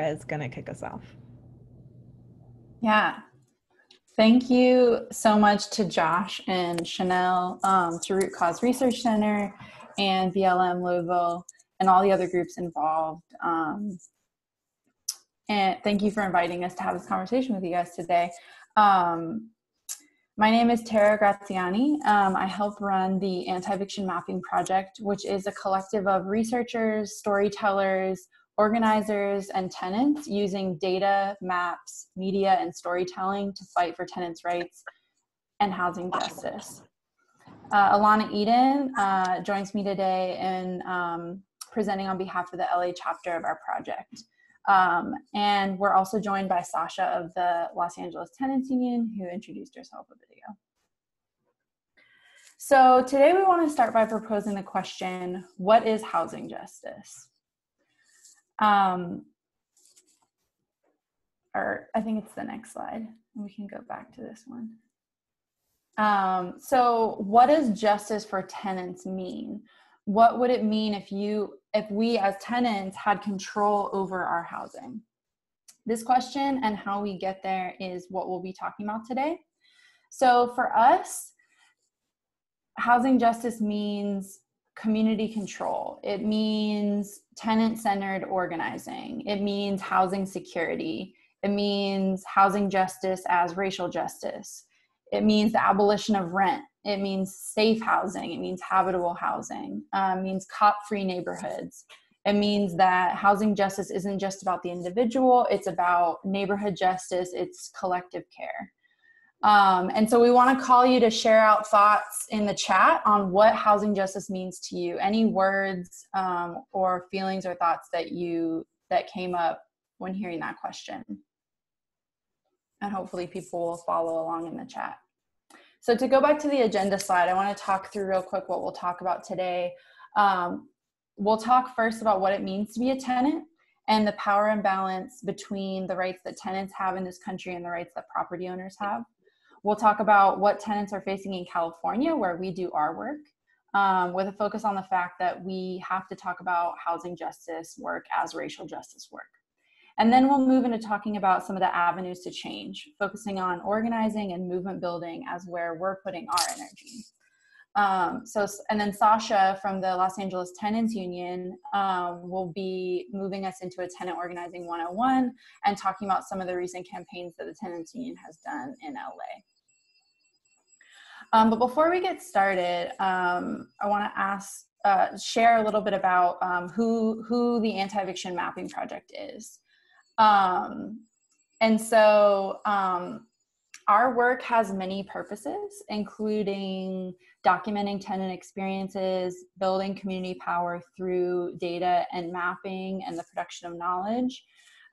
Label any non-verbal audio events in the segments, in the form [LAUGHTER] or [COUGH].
is going to kick us off. Yeah. Thank you so much to Josh and Chanel, um, to Root Cause Research Center and BLM Louisville, and all the other groups involved. Um, and thank you for inviting us to have this conversation with you guys today. Um, my name is Terra Graziani. Um, I help run the Anti Eviction Mapping Project, which is a collective of researchers, storytellers, organizers, and tenants using data, maps, media, and storytelling to fight for tenants' rights and housing justice. Uh, Elana Eden uh, joins me today in um, presenting on behalf of the LA chapter of our project. Um, and we're also joined by Sasha of the Los Angeles Tenants Union, who introduced herself a video. So today we want to start by proposing the question, what is housing justice? Um, or I think it's the next slide. We can go back to this one. Um, so what does justice for tenants mean? What would it mean if you, if we as tenants had control over our housing? This question and how we get there is what we'll be talking about today. So for us, housing justice means community control. It means tenant centered organizing. It means housing security. It means housing justice as racial justice. It means the abolition of rent. It means safe housing. It means habitable housing. Um, means cop free neighborhoods. It means that housing justice isn't just about the individual, it's about neighborhood justice, it's collective care. Um, and so we want to call you to share out thoughts in the chat on what housing justice means to you. Any words um, or feelings or thoughts that you that came up when hearing that question. And hopefully people will follow along in the chat. So to go back to the agenda slide, I want to talk through real quick what we'll talk about today. Um, we'll talk first about what it means to be a tenant and the power imbalance between the rights that tenants have in this country and the rights that property owners have. We'll talk about what tenants are facing in California, where we do our work, um, with a focus on the fact that we have to talk about housing justice work as racial justice work. And then we'll move into talking about some of the avenues to change, focusing on organizing and movement building as where we're putting our energy. Um, so, and then Sasha from the Los Angeles Tenants Union um, will be moving us into a tenant organizing 101 and talking about some of the recent campaigns that the Tenants Union has done in LA. Um, but before we get started, um, I want to ask, uh, share a little bit about um, who who the Anti-Eviction Mapping Project is. Um, and so um, our work has many purposes, including documenting tenant experiences, building community power through data and mapping and the production of knowledge,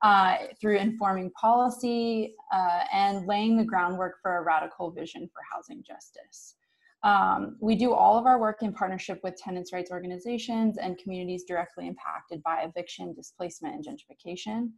uh, through informing policy uh, and laying the groundwork for a radical vision for housing justice. Um, we do all of our work in partnership with tenants' rights organizations and communities directly impacted by eviction, displacement, and gentrification.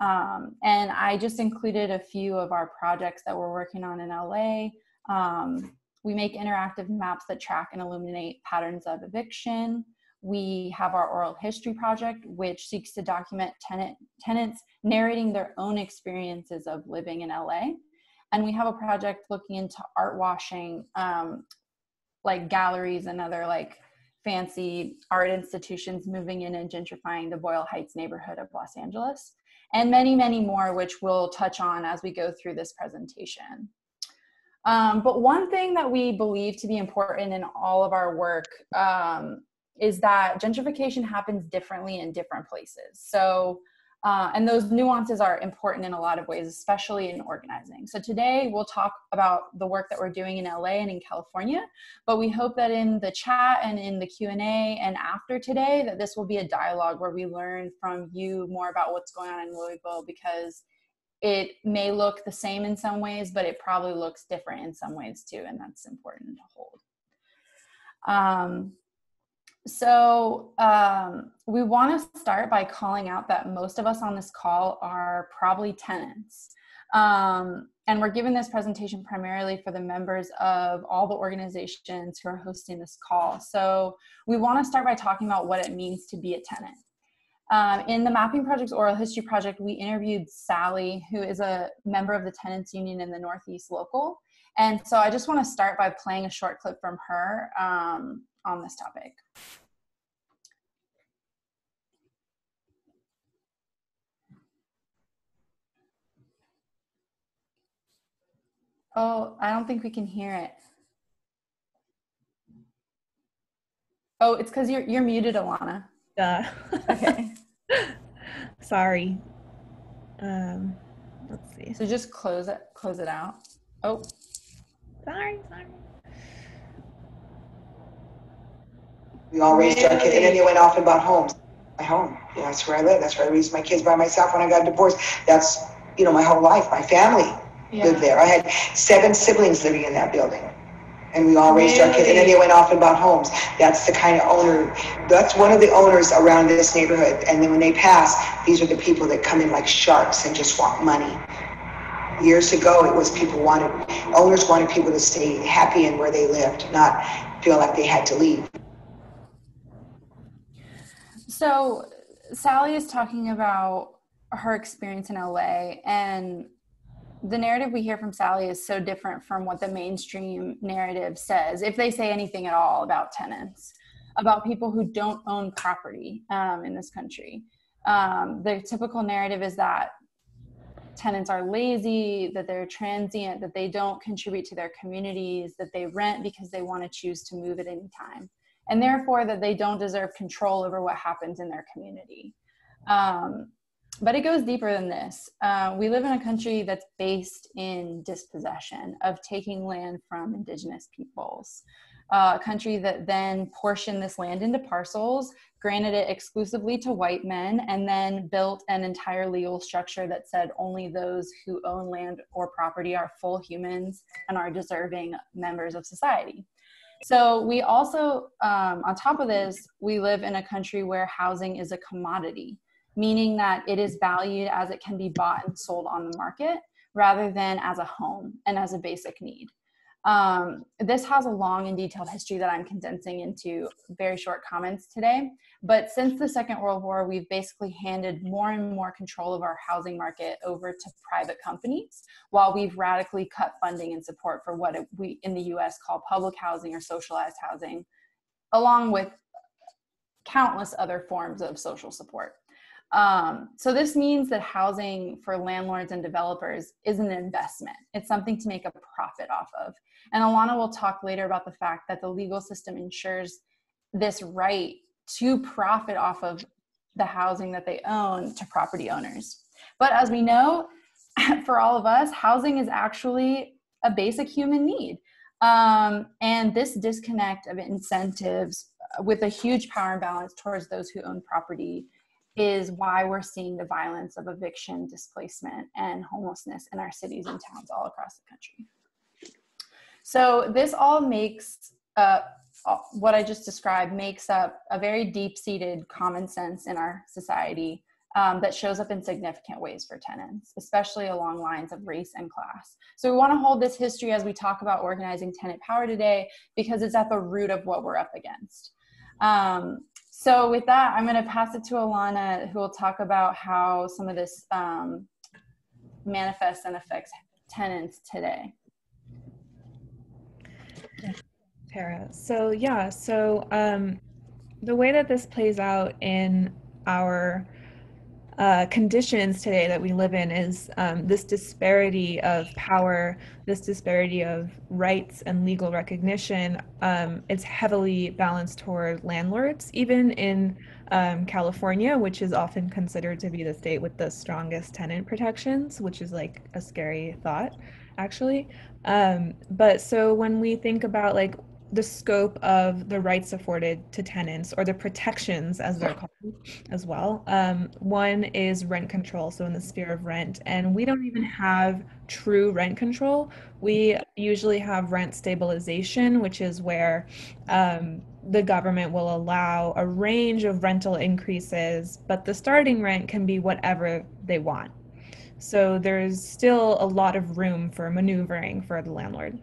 Um, and I just included a few of our projects that we're working on in LA. Um, we make interactive maps that track and illuminate patterns of eviction. We have our oral history project, which seeks to document tenant, tenants narrating their own experiences of living in LA. And we have a project looking into art washing, um, like galleries and other like fancy art institutions moving in and gentrifying the Boyle Heights neighborhood of Los Angeles, and many, many more, which we'll touch on as we go through this presentation. Um, but one thing that we believe to be important in all of our work um, is that gentrification happens differently in different places. So, uh, and those nuances are important in a lot of ways, especially in organizing. So today we'll talk about the work that we're doing in LA and in California, but we hope that in the chat and in the Q&A and after today that this will be a dialogue where we learn from you more about what's going on in Louisville because it may look the same in some ways, but it probably looks different in some ways too, and that's important to hold. Um, so um, we want to start by calling out that most of us on this call are probably tenants. Um, and we're giving this presentation primarily for the members of all the organizations who are hosting this call. So we want to start by talking about what it means to be a tenant. Um, in the Mapping Project's Oral History Project, we interviewed Sally, who is a member of the Tenants Union in the Northeast Local. And so I just want to start by playing a short clip from her um, on this topic. Oh, I don't think we can hear it. Oh, it's because you're you're muted, Elana. Duh. okay. [LAUGHS] Sorry. Um, let's see. So just close it. Close it out. Oh. Sorry. Sorry. We all raised our kids, and then they went off and bought homes. My home. Yeah, that's where I live. That's where I raised my kids by myself when I got divorced. That's you know my whole life. My family yeah. lived there. I had seven siblings living in that building and we all raised really? our kids. And then they went off and bought homes. That's the kind of owner. That's one of the owners around this neighborhood. And then when they pass, these are the people that come in like sharks and just want money. Years ago, it was people wanted owners wanted people to stay happy in where they lived, not feel like they had to leave. So Sally is talking about her experience in LA and the narrative we hear from Sally is so different from what the mainstream narrative says, if they say anything at all about tenants, about people who don't own property um, in this country. Um, the typical narrative is that tenants are lazy, that they're transient, that they don't contribute to their communities, that they rent because they want to choose to move at any time, and therefore that they don't deserve control over what happens in their community. Um, but it goes deeper than this. Uh, we live in a country that's based in dispossession of taking land from indigenous peoples. Uh, a country that then portioned this land into parcels, granted it exclusively to white men, and then built an entire legal structure that said only those who own land or property are full humans and are deserving members of society. So we also, um, on top of this, we live in a country where housing is a commodity meaning that it is valued as it can be bought and sold on the market rather than as a home and as a basic need. Um, this has a long and detailed history that I'm condensing into very short comments today. But since the Second World War, we've basically handed more and more control of our housing market over to private companies, while we've radically cut funding and support for what we in the US call public housing or socialized housing, along with countless other forms of social support. Um, so this means that housing for landlords and developers is an investment. It's something to make a profit off of. And Elana will talk later about the fact that the legal system ensures this right to profit off of the housing that they own to property owners. But as we know, [LAUGHS] for all of us, housing is actually a basic human need. Um, and this disconnect of incentives with a huge power imbalance towards those who own property is why we're seeing the violence of eviction, displacement, and homelessness in our cities and towns all across the country. So this all makes uh, what I just described makes up a very deep-seated common sense in our society um, that shows up in significant ways for tenants, especially along lines of race and class. So we want to hold this history as we talk about organizing tenant power today because it's at the root of what we're up against. Um, so with that, I'm going to pass it to Elana, who will talk about how some of this um, manifests and affects tenants today. Terra. So yeah, so um, the way that this plays out in our uh, conditions today that we live in is um, this disparity of power, this disparity of rights and legal recognition. Um, it's heavily balanced toward landlords, even in um, California, which is often considered to be the state with the strongest tenant protections, which is like a scary thought, actually. Um, but so when we think about like the scope of the rights afforded to tenants or the protections as they're called as well. Um, one is rent control so in the sphere of rent and we don't even have true rent control. We usually have rent stabilization which is where um, the government will allow a range of rental increases but the starting rent can be whatever they want. So there's still a lot of room for maneuvering for the landlord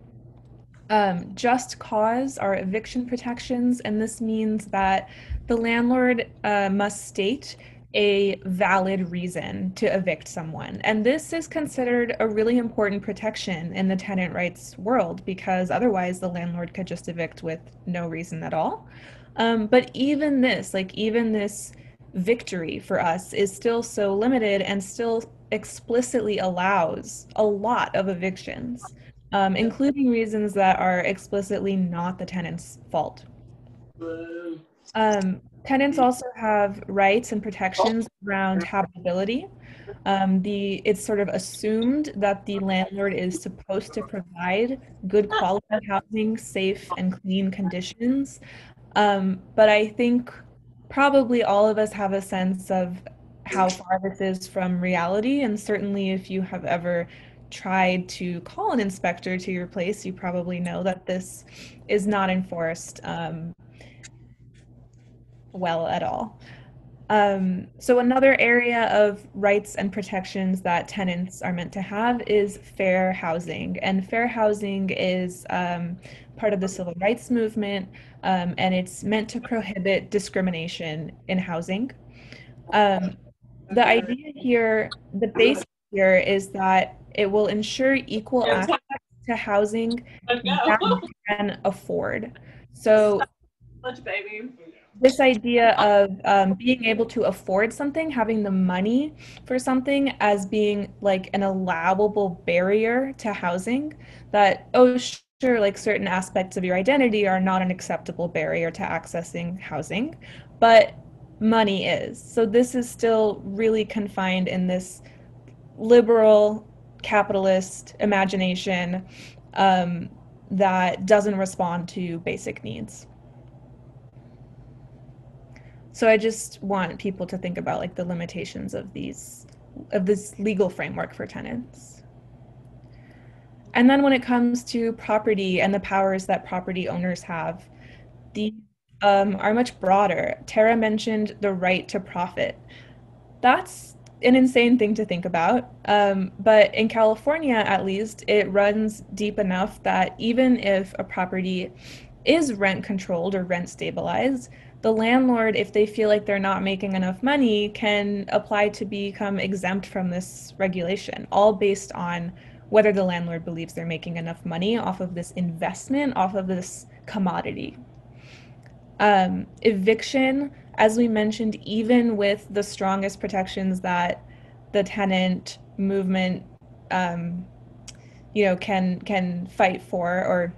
um, just cause are eviction protections, and this means that the landlord uh, must state a valid reason to evict someone. And this is considered a really important protection in the tenant rights world because otherwise the landlord could just evict with no reason at all. Um, but even this, like even this victory for us, is still so limited and still explicitly allows a lot of evictions, um, including reasons that are explicitly not the tenant's fault. Um, tenants also have rights and protections around habitability. Um, the it's sort of assumed that the landlord is supposed to provide good quality housing, safe and clean conditions. Um, but I think probably all of us have a sense of how far this is from reality. And certainly, if you have ever tried to call an inspector to your place, you probably know that this is not enforced um, well at all. Um, so another area of rights and protections that tenants are meant to have is fair housing. And fair housing is um, part of the civil rights movement, um, and it's meant to prohibit discrimination in housing. Um, the idea here, the base here is that it will ensure equal access to housing that you can afford. So, baby this idea of um, being able to afford something, having the money for something as being like an allowable barrier to housing, that, oh, sure, like certain aspects of your identity are not an acceptable barrier to accessing housing, but money is. So this is still really confined in this liberal capitalist imagination um, that doesn't respond to basic needs. So i just want people to think about like the limitations of these of this legal framework for tenants. And then when it comes to property and the powers that property owners have these um, are much broader. Terra mentioned the right to profit. That's an insane thing to think about um, but in california at least it runs deep enough that even if a property is rent controlled or rent stabilized the landlord, if they feel like they're not making enough money, can apply to become exempt from this regulation, all based on whether the landlord believes they're making enough money off of this investment, off of this commodity. Um, eviction, as we mentioned, even with the strongest protections that the tenant movement, um, you know, can can fight for, or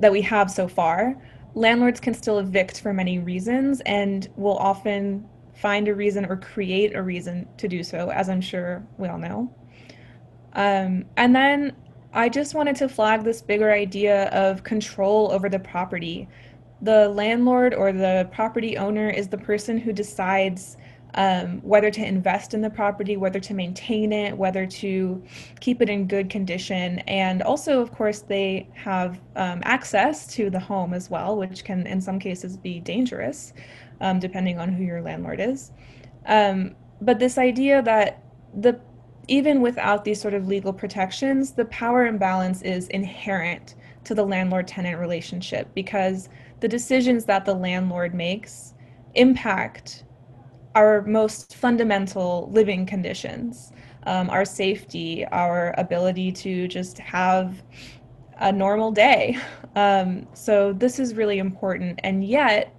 that we have so far, landlords can still evict for many reasons and will often find a reason or create a reason to do so, as I'm sure we all know. Um, and then I just wanted to flag this bigger idea of control over the property. The landlord or the property owner is the person who decides um, whether to invest in the property, whether to maintain it, whether to keep it in good condition. And also, of course, they have um, access to the home as well, which can, in some cases, be dangerous, um, depending on who your landlord is. Um, but this idea that the even without these sort of legal protections, the power imbalance is inherent to the landlord tenant relationship because the decisions that the landlord makes impact our most fundamental living conditions, um, our safety, our ability to just have a normal day. [LAUGHS] Um, so this is really important. And yet,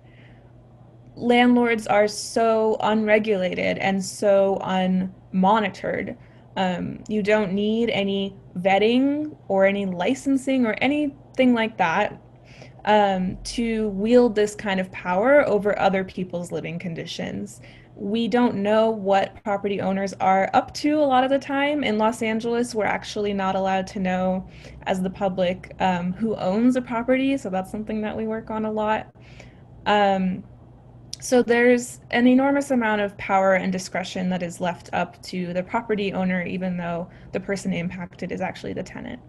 landlords are so unregulated and so unmonitored. Um, you don't need any vetting or any licensing or anything like that um, to wield this kind of power over other people's living conditions we don't know what property owners are up to a lot of the time. In Los Angeles, we're actually not allowed to know as the public um, who owns a property, so that's something that we work on a lot. Um, so there's an enormous amount of power and discretion that is left up to the property owner, even though the person impacted is actually the tenant.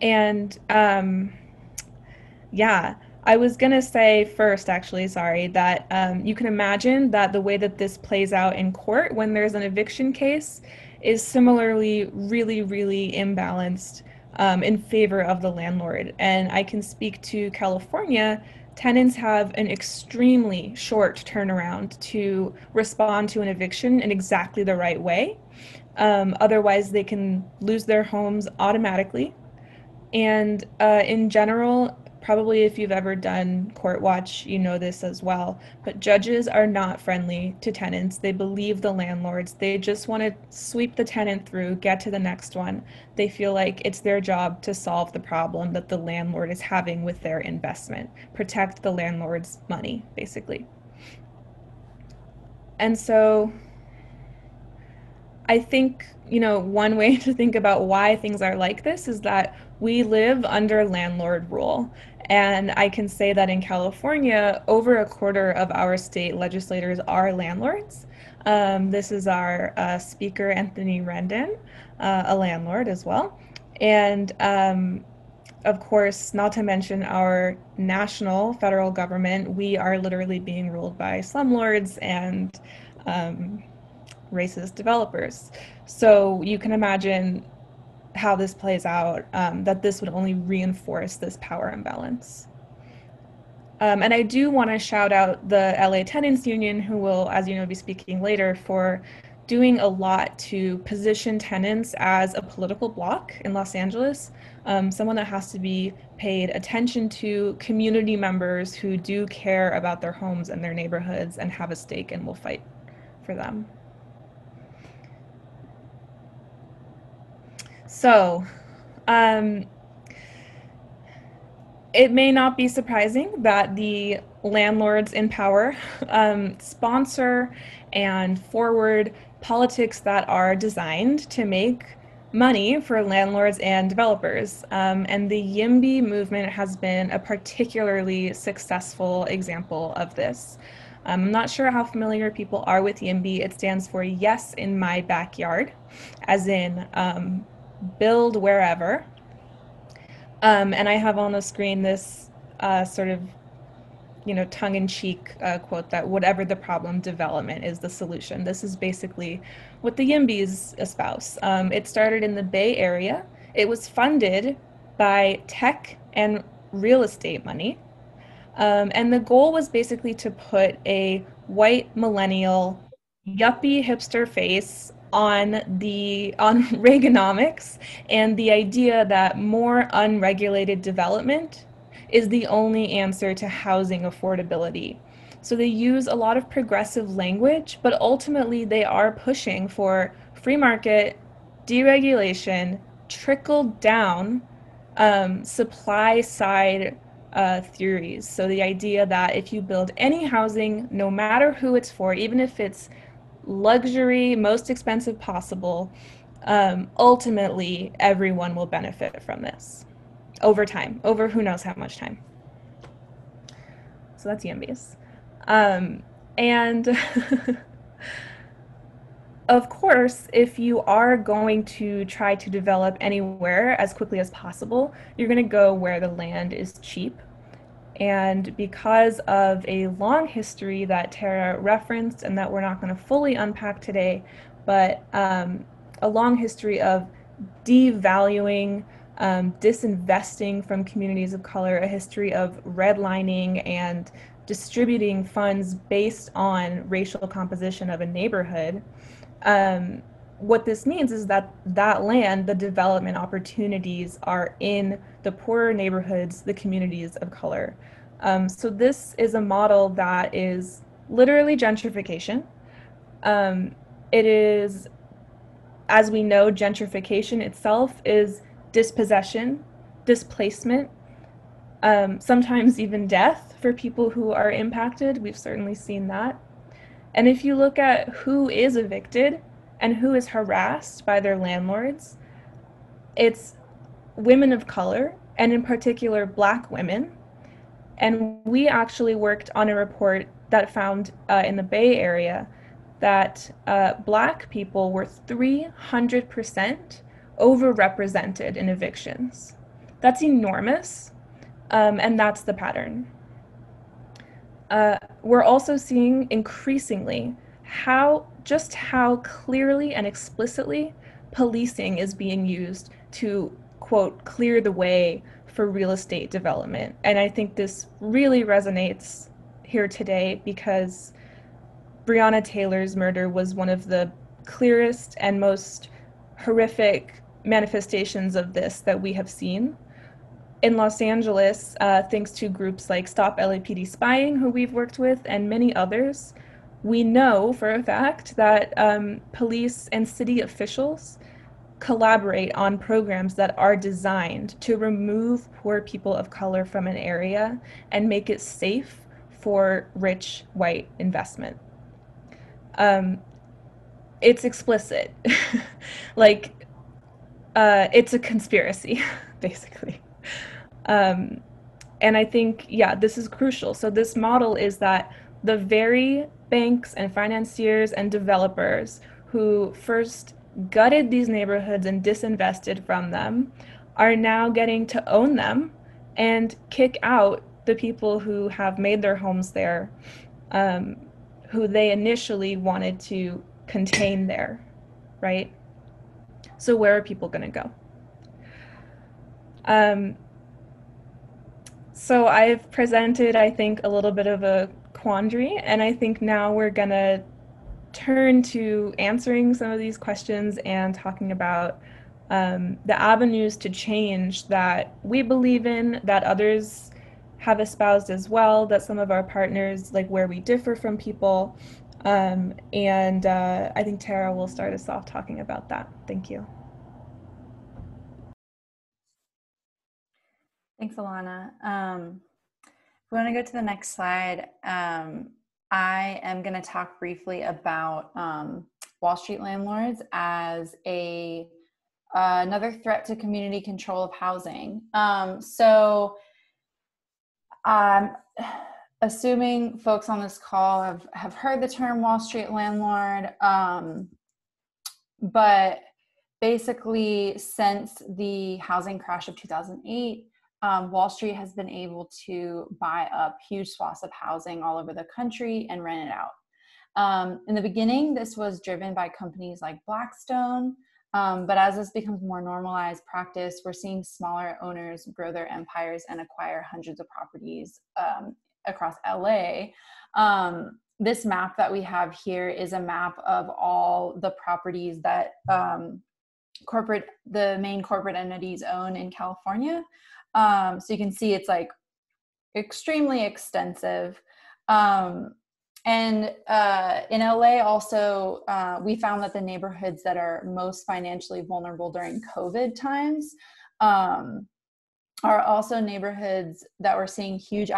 And um, yeah, I was going to say first, actually, sorry, that um, you can imagine that the way that this plays out in court when there's an eviction case is similarly really, really imbalanced um, in favor of the landlord. And I can speak to California tenants have an extremely short turnaround to respond to an eviction in exactly the right way. Um, otherwise, they can lose their homes automatically. And uh, in general, probably if you've ever done court watch, you know this as well. But judges are not friendly to tenants. They believe the landlords. They just want to sweep the tenant through, get to the next one. They feel like it's their job to solve the problem that the landlord is having with their investment, protect the landlord's money, basically. And so I think, you know, one way [LAUGHS] to think about why things are like this is that we live under landlord rule. And I can say that in California, over a quarter of our state legislators are landlords. Um, this is our uh, Speaker, Anthony Rendon, uh, a landlord as well. And um, of course, not to mention our national federal government, we are literally being ruled by slumlords and um, racist developers. So you can imagine how this plays out, um, that this would only reinforce this power imbalance. Um, and I do want to shout out the LA Tenants Union, who will, as you know, be speaking later, for doing a lot to position tenants as a political bloc in Los Angeles, um, someone that has to be paid attention to, community members who do care about their homes and their neighborhoods and have a stake and will fight for them. So, um, it may not be surprising that the landlords in power um, sponsor and forward politics that are designed to make money for landlords and developers. Um, and the YIMBY movement has been a particularly successful example of this. Um, I'm not sure how familiar people are with YIMBY. It stands for Yes in My Backyard, as in um, build wherever. Um, and I have on the screen this uh, sort of, you know, tongue-in-cheek uh, quote that whatever the problem, development is the solution. This is basically what the YIMBYs espouse. Um, it started in the Bay Area. It was funded by tech and real estate money. Um, and the goal was basically to put a white millennial yuppie hipster face on the on [LAUGHS] Reaganomics and the idea that more unregulated development is the only answer to housing affordability. So they use a lot of progressive language, but ultimately they are pushing for free market, deregulation, trickle down um, supply side uh, theories. So the idea that if you build any housing, no matter who it's for, even if it's luxury, most expensive possible, um, ultimately everyone will benefit from this over time, over who knows how much time. So that's YIMBYs. Um, and [LAUGHS] of course, if you are going to try to develop anywhere as quickly as possible, you're going to go where the land is cheap and because of a long history that Terra referenced and that we're not going to fully unpack today, but um, a long history of devaluing, um, disinvesting from communities of color, a history of redlining and distributing funds based on racial composition of a neighborhood. Um, what this means is that that land, the development opportunities are in the poorer neighborhoods, the communities of color. Um, so this is a model that is literally gentrification. Um, it is, as we know, gentrification itself is dispossession, displacement, um, sometimes even death for people who are impacted. We've certainly seen that. And if you look at who is evicted, and who is harassed by their landlords, it's women of color, and in particular, Black women. And we actually worked on a report that found uh, in the Bay Area that uh, Black people were 300% overrepresented in evictions. That's enormous, um, and that's the pattern. Uh, we're also seeing increasingly how just how clearly and explicitly policing is being used to quote clear the way for real estate development. And I think this really resonates here today because Breonna Taylor's murder was one of the clearest and most horrific manifestations of this that we have seen. In Los Angeles, uh, thanks to groups like Stop LAPD Spying, who we've worked with, and many others, we know for a fact that um, police and city officials collaborate on programs that are designed to remove poor people of color from an area and make it safe for rich white investment. Um, it's explicit. [LAUGHS] like, uh, it's a conspiracy, [LAUGHS] basically. Um, and I think, yeah, this is crucial. So, this model is that the very banks and financiers and developers who first gutted these neighborhoods and disinvested from them are now getting to own them and kick out the people who have made their homes there, um, who they initially wanted to contain there, right? So, where are people going to go? Um, so, I've presented, I think, a little bit of a quandary, and I think now we're going to turn to answering some of these questions and talking about um, the avenues to change that we believe in, that others have espoused as well, that some of our partners, like where we differ from people. Um, and uh, I think Terra will start us off talking about that. Thank you. Thanks, Elana. Um, we want to go to the next slide, um, I am going to talk briefly about um, Wall Street landlords as a uh, another threat to community control of housing. Um, so, um, assuming folks on this call have have heard the term Wall Street landlord, um, but basically since the housing crash of 2008 um, Wall Street has been able to buy up huge swaths of housing all over the country and rent it out. Um, in the beginning, this was driven by companies like Blackstone, um, but as this becomes more normalized practice, we're seeing smaller owners grow their empires and acquire hundreds of properties um, across LA. Um, this map that we have here is a map of all the properties that um, corporate, the main corporate entities own in California. Um, so you can see it's like extremely extensive. Um, and uh, in LA, also, uh, we found that the neighborhoods that are most financially vulnerable during COVID times um, are also neighborhoods that were seeing huge,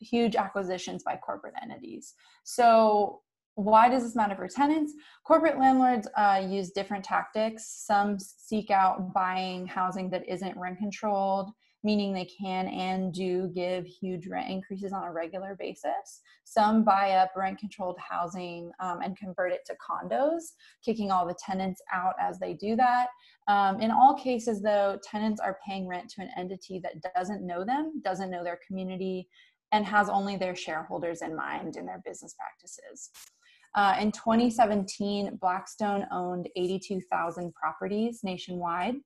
huge acquisitions by corporate entities. So, why does this matter for tenants? Corporate landlords uh, use different tactics. Some seek out buying housing that isn't rent controlled meaning they can and do give huge rent increases on a regular basis. Some buy up rent controlled housing um, and convert it to condos, kicking all the tenants out as they do that. Um, in all cases, though, tenants are paying rent to an entity that doesn't know them, doesn't know their community, and has only their shareholders in mind in their business practices. Uh, in 2017, Blackstone owned 82,000 properties nationwide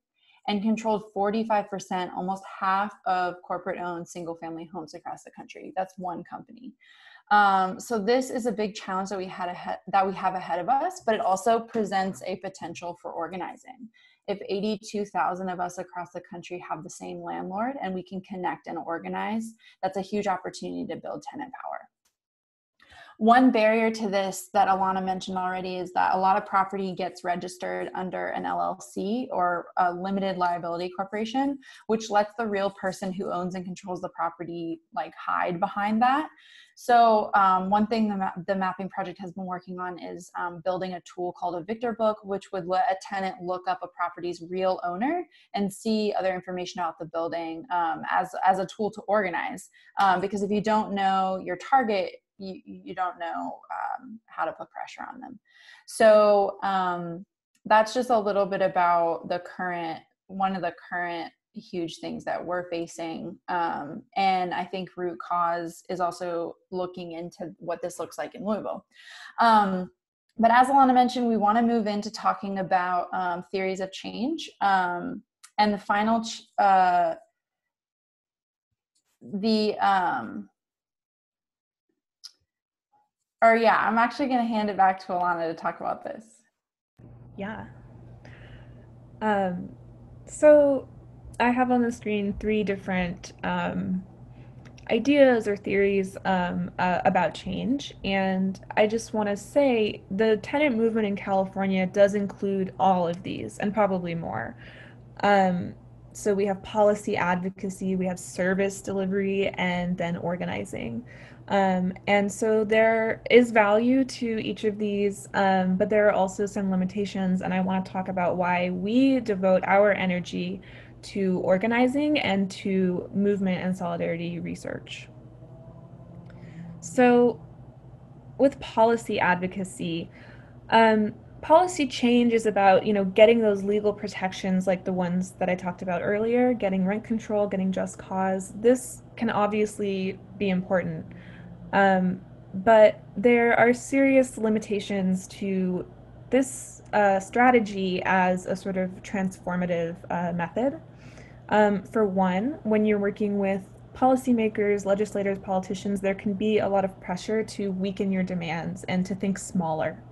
and controlled 45%, almost half of corporate owned single family homes across the country. That's one company. Um, so this is a big challenge that we had ahead, that we have ahead of us, but it also presents a potential for organizing. If 82,000 of us across the country have the same landlord and we can connect and organize, that's a huge opportunity to build tenant power. One barrier to this that Elana mentioned already is that a lot of property gets registered under an LLC or a limited liability corporation, which lets the real person who owns and controls the property like hide behind that. So um, one thing the, ma- the, mapping project has been working on is um, building a tool called Evictorbook, which would let a tenant look up a property's real owner and see other information about the building um, as, as a tool to organize. Um, because if you don't know your target, you, you don't know um, how to put pressure on them. So um, that's just a little bit about the current, one of the current huge things that we're facing. Um, and I think Root Cause is also looking into what this looks like in Louisville. Um, but as Elana mentioned, we want to move into talking about um, theories of change. Um, and the final ch- uh, the um or yeah i'm actually going to hand it back to elana to talk about this yeah um so i have on the screen three different um ideas or theories um, uh, about change. And I just want to say the tenant movement in California does include all of these and probably more. Um, so we have policy advocacy, we have service delivery, and then organizing. Um, and so there is value to each of these, um, but there are also some limitations. And I want to talk about why we devote our energy to organizing and to movement and solidarity research. So, with policy advocacy, um, policy change is about you know getting those legal protections like the ones that I talked about earlier, getting rent control, getting just cause. This can obviously be important, um, but there are serious limitations to this uh, strategy as a sort of transformative uh, method. Um, for one, when you're working with policymakers, legislators, politicians, there can be a lot of pressure to weaken your demands and to think smaller.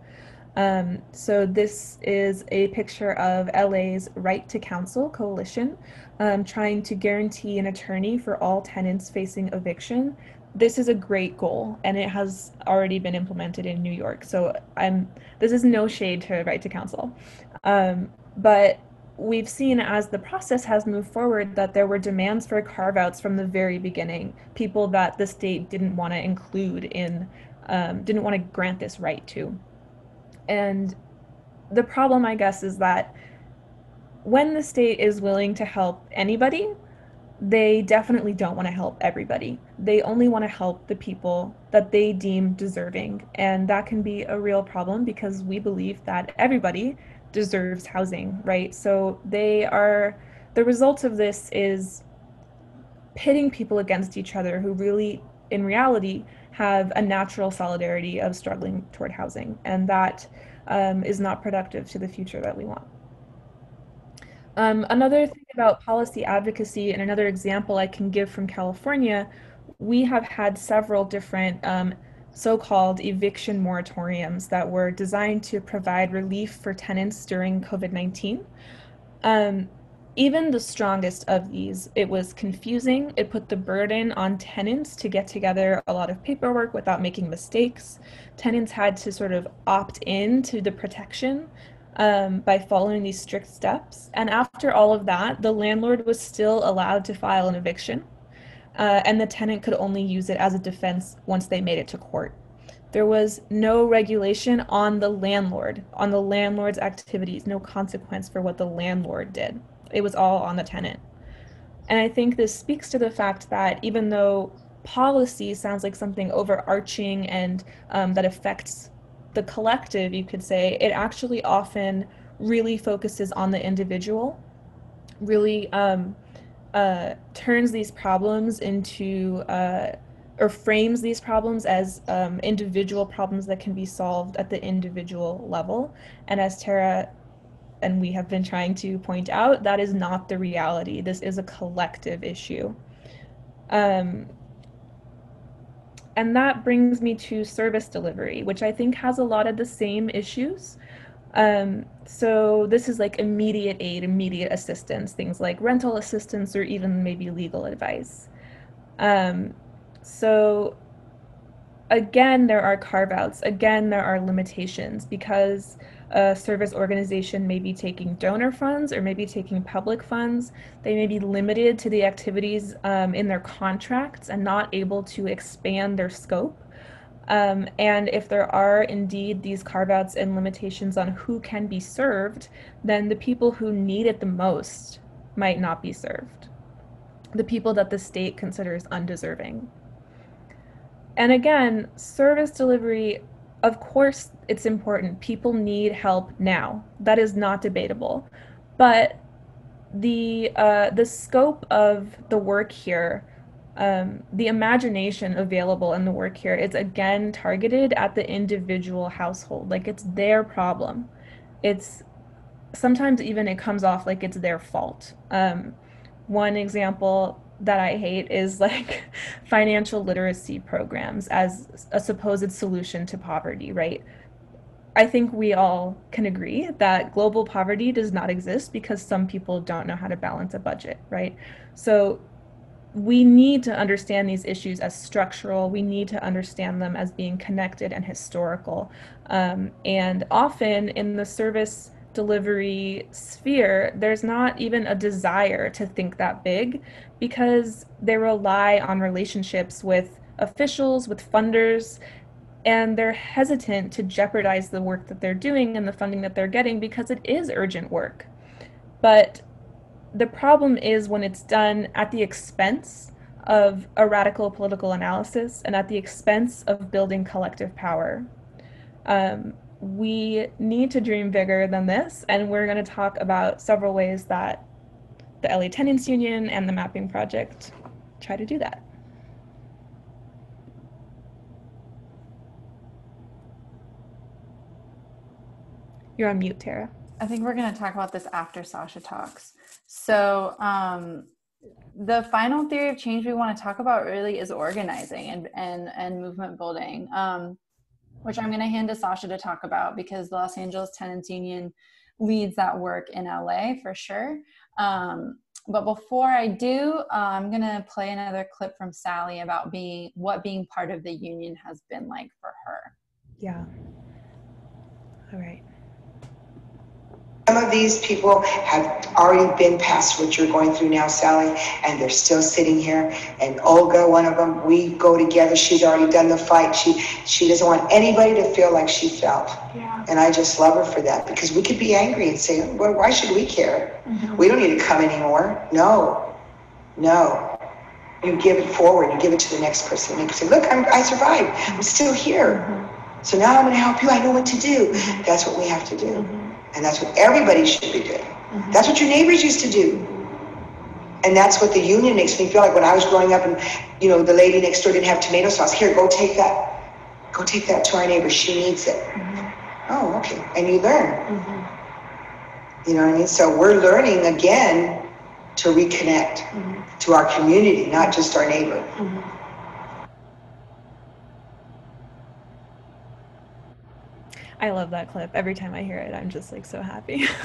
Um, so this is a picture of LA's Right to Counsel coalition um, trying to guarantee an attorney for all tenants facing eviction. This is a great goal, and it has already been implemented in New York. So I'm this is no shade to Right to Counsel, um, but we've seen as the process has moved forward that there were demands for carve outs from the very beginning, people that the state didn't want to include in, um, didn't want to grant this right to. And the problem, I guess, is that when the state is willing to help anybody, they definitely don't want to help everybody. They only want to help the people that they deem deserving. And that can be a real problem because we believe that everybody deserves housing, right? So they are, the result of this is pitting people against each other who really, in reality, have a natural solidarity of struggling toward housing. And that um, is not productive to the future that we want. Um, another thing about policy advocacy, and another example I can give from California, we have had several different um, so-called eviction moratoriums that were designed to provide relief for tenants during COVID-19. Um, even the strongest of these, it was confusing. It put the burden on tenants to get together a lot of paperwork without making mistakes. Tenants had to sort of opt in to the protection um, by following these strict steps. And after all of that, the landlord was still allowed to file an eviction uh, and the tenant could only use it as a defense once they made it to court. There was no regulation on the landlord, on the landlord's activities, no consequence for what the landlord did. It was all on the tenant. And I think this speaks to the fact that even though policy sounds like something overarching and um, that affects the collective, you could say, it actually often really focuses on the individual, really um, uh, turns these problems into uh, or frames these problems as um, individual problems that can be solved at the individual level. And as Terra and we have been trying to point out, that is not the reality. This is a collective issue. Um, and that brings me to service delivery, which I think has a lot of the same issues. Um, so this is like immediate aid, immediate assistance, things like rental assistance or even maybe legal advice. Um, so again, there are carve outs. Again, there are limitations because a service organization may be taking donor funds or maybe taking public funds. They may be limited to the activities um, in their contracts and not able to expand their scope. Um, and if there are indeed these carve outs and limitations on who can be served, then the people who need it the most might not be served. The people that the state considers undeserving. And again, service delivery, of course, it's important. People need help now. That is not debatable. But the uh, the scope of the work here um, the imagination available in the work here is again targeted at the individual household. Like it's their problem. It's sometimes even it comes off like it's their fault. Um, one example that I hate is like [LAUGHS] financial literacy programs as a supposed solution to poverty, right? I think we all can agree that global poverty does not exist because some people don't know how to balance a budget, right? So we need to understand these issues as structural. We need to understand them as being connected and historical. Um, and often in the service delivery sphere, there's not even a desire to think that big because they rely on relationships with officials, with funders, and they're hesitant to jeopardize the work that they're doing and the funding that they're getting because it is urgent work. But the problem is when it's done at the expense of a radical political analysis and at the expense of building collective power. Um, we need to dream bigger than this, and we're going to talk about several ways that the LA Tenants Union and the Mapping Project try to do that. You're on mute, Terra. I think we're going to talk about this after Sasha talks. So, um, the final theory of change we want to talk about really is organizing and and, and movement building, um, which I'm going to hand to Sasha to talk about because the Los Angeles Tenants Union leads that work in LA for sure. Um, but before I do, uh, I'm going to play another clip from Sally about being what being part of the union has been like for her. Yeah. All right. Some of these people have already been past what you're going through now, Sally, and they're still sitting here. And Olga, one of them, we go together. She's already done the fight. She she doesn't want anybody to feel like she felt. Yeah. And I just love her for that because we could be angry and say, well, why should we care? Mm-hmm. We don't need to come anymore. No, no. You give it forward. You give it to the next person. And You say, look, I'm, I survived. I'm still here. Mm-hmm. So now I'm going to help you. I know what to do. Mm-hmm. That's what we have to do. Mm-hmm. And that's what everybody should be doing. Mm-hmm. That's what your neighbors used to do. And that's what the union makes me feel like when I was growing up and, you know, the lady next door didn't have tomato sauce. Here, go take that. Go take that to our neighbor. She needs it. Mm-hmm. Oh, okay. And you learn. Mm-hmm. You know what I mean? So we're learning again to reconnect mm-hmm. to our community, not just our neighbor. I love that clip. Every time I hear it, I'm just like so happy. [LAUGHS]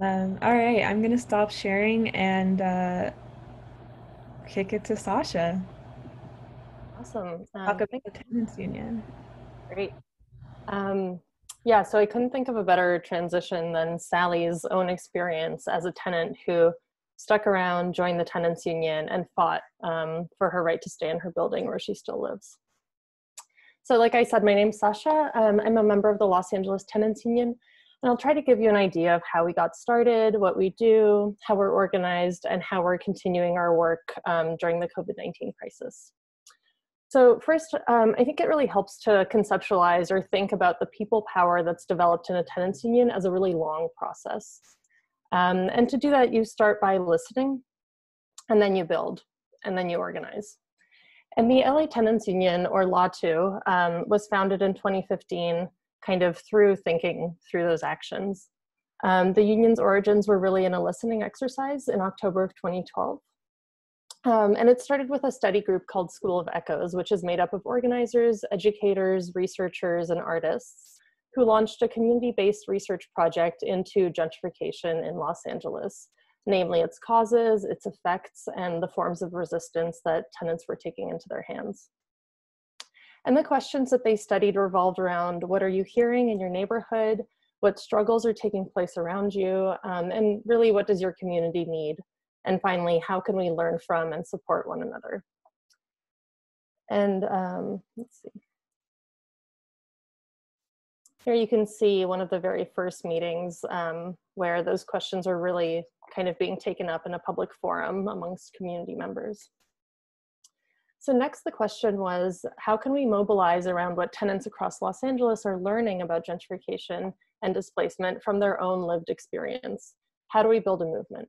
um, all right, I'm gonna stop sharing and uh, kick it to Sasha. Awesome. Um, Talk about the tenants union. Great. Um, yeah, so I couldn't think of a better transition than Sally's own experience as a tenant who stuck around, joined the tenants union, and fought um, for her right to stay in her building where she still lives. So like I said, my name's Sasha. Um, I'm a member of the Los Angeles Tenants Union, and I'll try to give you an idea of how we got started, what we do, how we're organized, and how we're continuing our work um, during the COVID-19 crisis. So first, um, I think it really helps to conceptualize or think about the people power that's developed in a tenants union as a really long process. Um, and to do that, you start by listening, and then you build, and then you organize. And the LA Tenants Union, or LATU, um, was founded in 2015, kind of through thinking through those actions. Um, the union's origins were really in a listening exercise in October of 2012. Um, and it started with a study group called School of Echoes, which is made up of organizers, educators, researchers, and artists who launched a community based research project into gentrification in Los Angeles namely its causes, its effects, and the forms of resistance that tenants were taking into their hands. And the questions that they studied revolved around what are you hearing in your neighborhood, what struggles are taking place around you, um, and really what does your community need? And finally, how can we learn from and support one another? And um, let's see. Here you can see one of the very first meetings um, where those questions are really kind of being taken up in a public forum amongst community members. So next the question was, how can we mobilize around what tenants across Los Angeles are learning about gentrification and displacement from their own lived experience? How do we build a movement?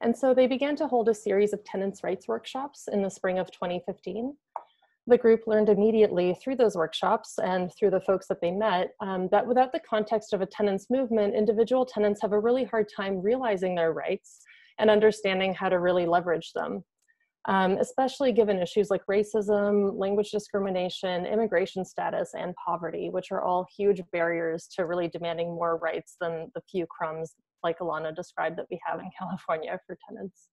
And so they began to hold a series of tenants' rights workshops in the spring of 2015. The group learned immediately through those workshops and through the folks that they met um, that without the context of a tenants movement, individual tenants have a really hard time realizing their rights and understanding how to really leverage them. Um, especially given issues like racism, language discrimination, immigration status, and poverty, which are all huge barriers to really demanding more rights than the few crumbs, like Elana described, that we have in [LAUGHS] California for tenants.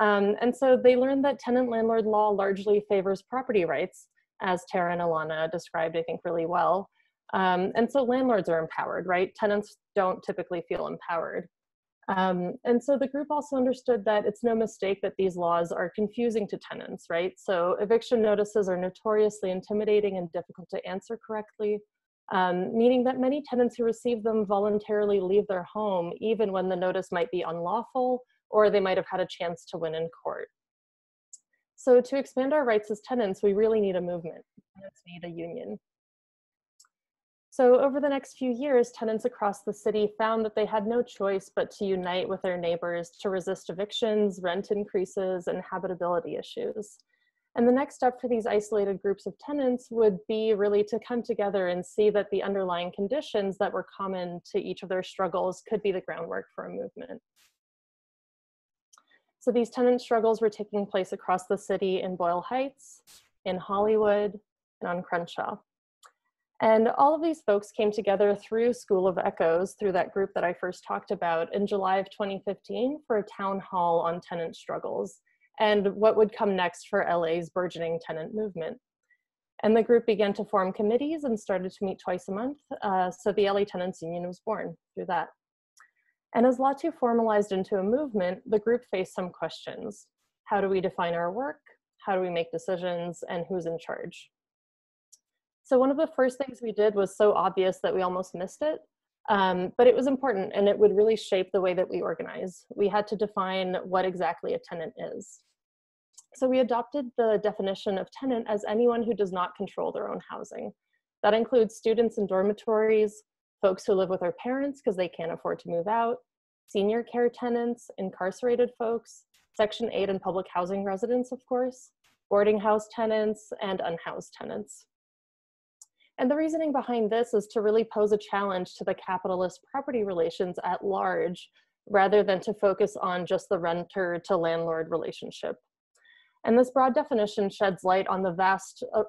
Um, and so they learned that tenant landlord law largely favors property rights, as Terra and Elana described, I think, really well. Um, and so landlords are empowered, right? Tenants don't typically feel empowered. Um, and so the group also understood that it's no mistake that these laws are confusing to tenants, right? So eviction notices are notoriously intimidating and difficult to answer correctly, um, meaning that many tenants who receive them voluntarily leave their home even when the notice might be unlawful or they might have had a chance to win in court. So to expand our rights as tenants, we really need a movement. Tenants need a union. So over the next few years, tenants across the city found that they had no choice but to unite with their neighbors to resist evictions, rent increases, and habitability issues. And the next step for these isolated groups of tenants would be really to come together and see that the underlying conditions that were common to each of their struggles could be the groundwork for a movement. So these tenant struggles were taking place across the city in Boyle Heights, in Hollywood, and on Crenshaw. And all of these folks came together through School of Echoes, through that group that I first talked about in July of 2015 for a town hall on tenant struggles and what would come next for LA's burgeoning tenant movement. And the group began to form committees and started to meet twice a month. Uh, so the LA Tenants Union was born through that. And as LATU formalized into a movement, the group faced some questions. How do we define our work? How do we make decisions? And who's in charge? So one of the first things we did was so obvious that we almost missed it, um, but it was important and it would really shape the way that we organize. We had to define what exactly a tenant is. So we adopted the definition of tenant as anyone who does not control their own housing. That includes students in dormitories, folks who live with their parents because they can't afford to move out, senior care tenants, incarcerated folks, Section 8 and public housing residents, of course, boarding house tenants, and unhoused tenants. And the reasoning behind this is to really pose a challenge to the capitalist property relations at large, rather than to focus on just the renter to landlord relationship. And this broad definition sheds light on the vast uh,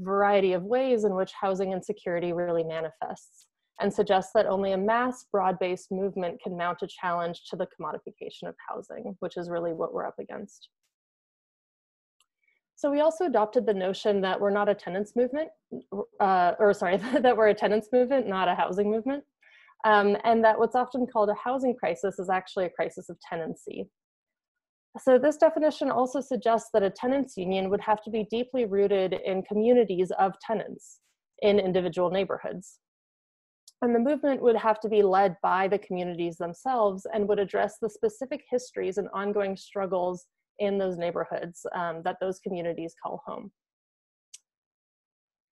variety of ways in which housing insecurity really manifests and suggests that only a mass broad-based movement can mount a challenge to the commodification of housing, which is really what we're up against. So we also adopted the notion that we're not a tenants movement, uh, or sorry, [LAUGHS] that we're a tenants movement, not a housing movement. Um, and that what's often called a housing crisis is actually a crisis of tenancy. So this definition also suggests that a tenants union would have to be deeply rooted in communities of tenants in individual neighborhoods. And the movement would have to be led by the communities themselves and would address the specific histories and ongoing struggles in those neighborhoods um, that those communities call home.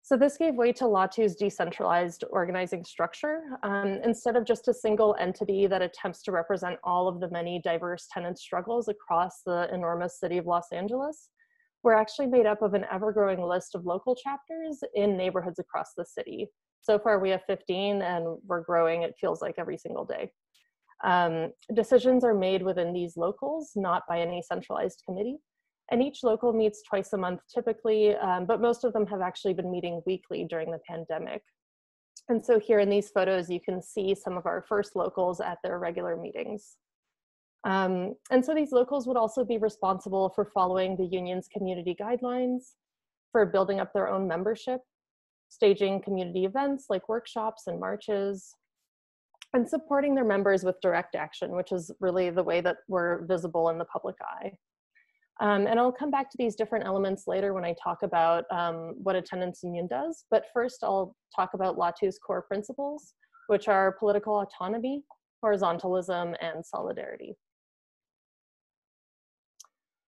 So this gave way to LATU's decentralized organizing structure. Um, instead of just a single entity that attempts to represent all of the many diverse tenant struggles across the enormous city of Los Angeles, we're actually made up of an ever-growing list of local chapters in neighborhoods across the city, so far we have 15 and we're growing, it feels like every single day. Um, decisions are made within these locals, not by any centralized committee. And each local meets twice a month typically, um, but most of them have actually been meeting weekly during the pandemic. And so here in these photos, you can see some of our first locals at their regular meetings. Um, and so these locals would also be responsible for following the union's community guidelines, for building up their own membership, staging community events like workshops and marches, and supporting their members with direct action, which is really the way that we're visible in the public eye. Um, and I'll come back to these different elements later when I talk about um, what a tenants union does. But first, I'll talk about LATU's core principles, which are political autonomy, horizontalism, and solidarity.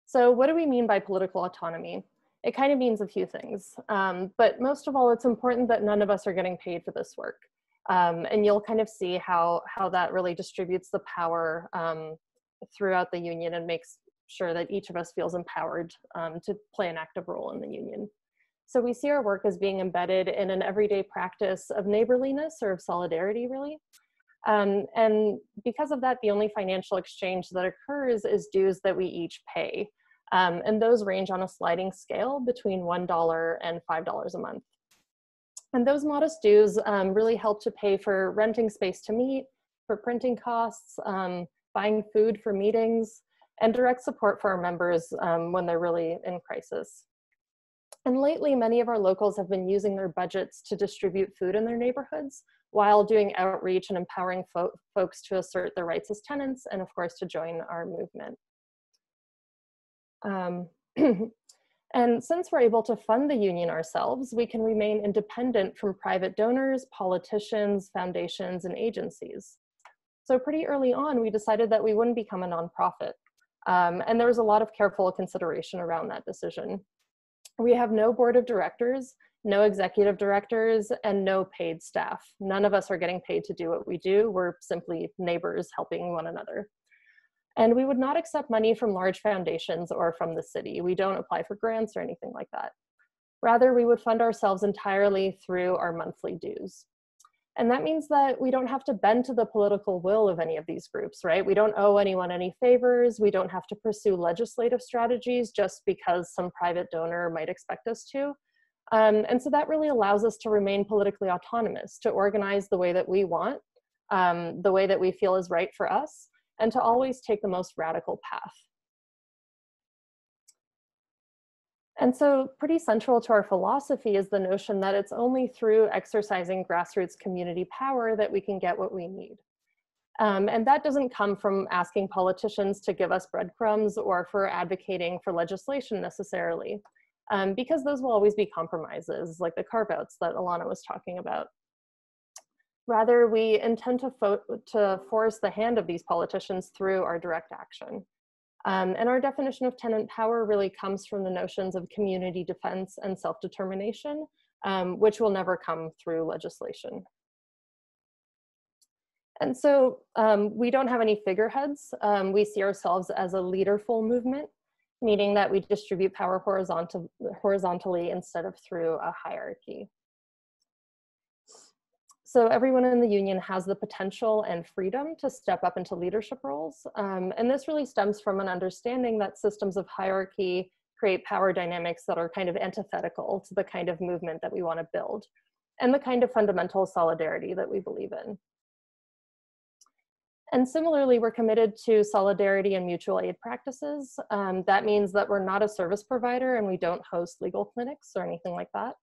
So what do we mean by political autonomy? It kind of means a few things. Um, but most of all, it's important that none of us are getting paid for this work. Um, and you'll kind of see how, how that really distributes the power um, throughout the union and makes sure that each of us feels empowered um, to play an active role in the union. So we see our work as being embedded in an everyday practice of neighborliness or of solidarity, really. Um, and because of that, the only financial exchange that occurs is dues that we each pay. Um, and those range on a sliding scale between $1 and $5 a month. And those modest dues um, really help to pay for renting space to meet, for printing costs, um, buying food for meetings, and direct support for our members um, when they're really in crisis. And lately, many of our locals have been using their budgets to distribute food in their neighborhoods while doing outreach and empowering fo folks to assert their rights as tenants and, of course, to join our movement. Um, [CLEARS THROAT] and since we're able to fund the union ourselves, we can remain independent from private donors, politicians, foundations, and agencies. So pretty early on, we decided that we wouldn't become a nonprofit. Um, and there was a lot of careful consideration around that decision. We have no board of directors, no executive directors, and no paid staff. None of us are getting paid to do what we do. We're simply neighbors helping one another. And we would not accept money from large foundations or from the city. We don't apply for grants or anything like that. Rather, we would fund ourselves entirely through our monthly dues. And that means that we don't have to bend to the political will of any of these groups, right? We don't owe anyone any favors. We don't have to pursue legislative strategies just because some private donor might expect us to. Um, and so that really allows us to remain politically autonomous, to organize the way that we want, um, the way that we feel is right for us, and to always take the most radical path. And so pretty central to our philosophy is the notion that it's only through exercising grassroots community power that we can get what we need. Um, and that doesn't come from asking politicians to give us breadcrumbs or for advocating for legislation necessarily, um, because those will always be compromises like the carve outs that Elana was talking about. Rather, we intend to, to force the hand of these politicians through our direct action. Um, and our definition of tenant power really comes from the notions of community defense and self-determination, um, which will never come through legislation. And so um, we don't have any figureheads. Um, we see ourselves as a leaderful movement, meaning that we distribute power horizontal, horizontally instead of through a hierarchy. So everyone in the union has the potential and freedom to step up into leadership roles. Um, and this really stems from an understanding that systems of hierarchy create power dynamics that are kind of antithetical to the kind of movement that we want to build and the kind of fundamental solidarity that we believe in. And similarly, we're committed to solidarity and mutual aid practices. Um, that means that we're not a service provider and we don't host legal clinics or anything like that.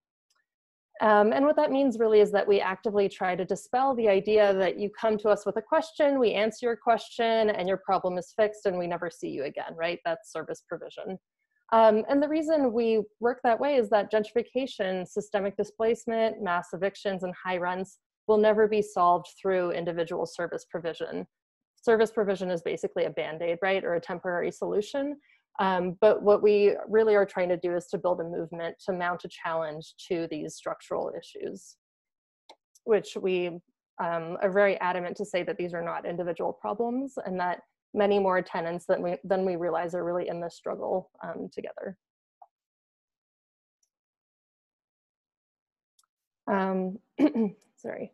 Um, and what that means really is that we actively try to dispel the idea that you come to us with a question, we answer your question, and your problem is fixed, and we never see you again, right? That's service provision. Um, and the reason we work that way is that gentrification, systemic displacement, mass evictions, and high rents will never be solved through individual service provision. Service provision is basically a band-aid, right, or a temporary solution. Um, but what we really are trying to do is to build a movement to mount a challenge to these structural issues, which we um, are very adamant to say that these are not individual problems and that many more tenants than we, than we realize are really in this struggle um, together. Um, [CLEARS THROAT] sorry.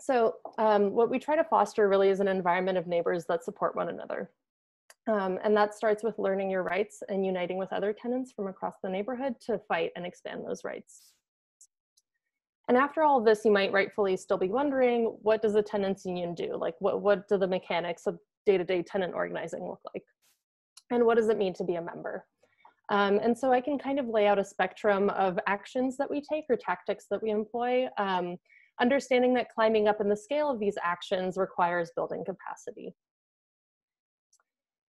So um, what we try to foster really is an environment of neighbors that support one another. Um, and that starts with learning your rights and uniting with other tenants from across the neighborhood to fight and expand those rights. And after all of this, you might rightfully still be wondering, what does a tenants union do? Like what, what do the mechanics of day-to-day -day tenant organizing look like? And what does it mean to be a member? Um, and so I can kind of lay out a spectrum of actions that we take or tactics that we employ, um, understanding that climbing up in the scale of these actions requires building capacity.